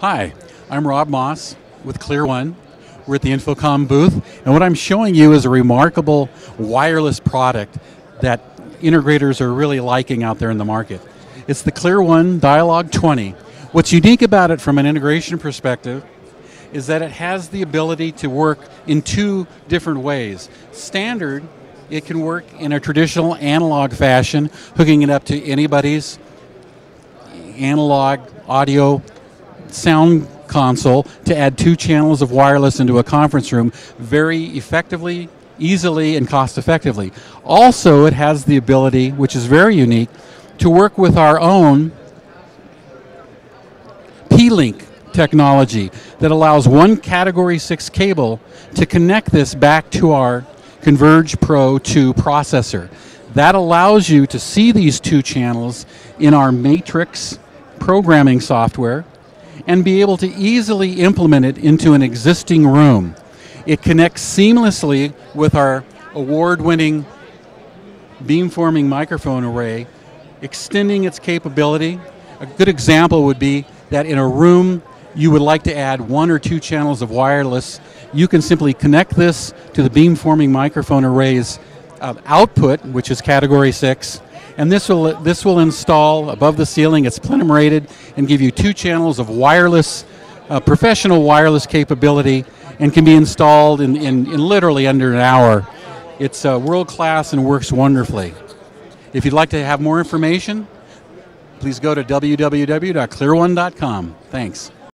Hi, I'm Rob Moss with ClearOne. We're at the InfoComm booth, and what I'm showing you is a remarkable wireless product that integrators are really liking out there in the market. It's the ClearOne Dialog 20. What's unique about it from an integration perspective is that it has the ability to work in two different ways. Standard, it can work in a traditional analog fashion, hooking it up to anybody's analog audio sound console to add two channels of wireless into a conference room very effectively, easily, and cost effectively. Also, it has the ability, which is very unique, to work with our own P-Link technology that allows one Category 6 cable to connect this back to our Converge Pro 2 processor. That allows you to see these two channels in our Matrix programming software and be able to easily implement it into an existing room. It connects seamlessly with our award-winning beamforming microphone array, extending its capability. A good example would be that in a room you would like to add one or two channels of wireless, you can simply connect this to the beamforming microphone array's output, which is category 6, and this will, this will install above the ceiling, it's plenum rated, and give you two channels of wireless, uh, professional wireless capability, and can be installed in, in, in literally under an hour. It's uh, world class and works wonderfully. If you'd like to have more information, please go to www.clearone.com. Thanks.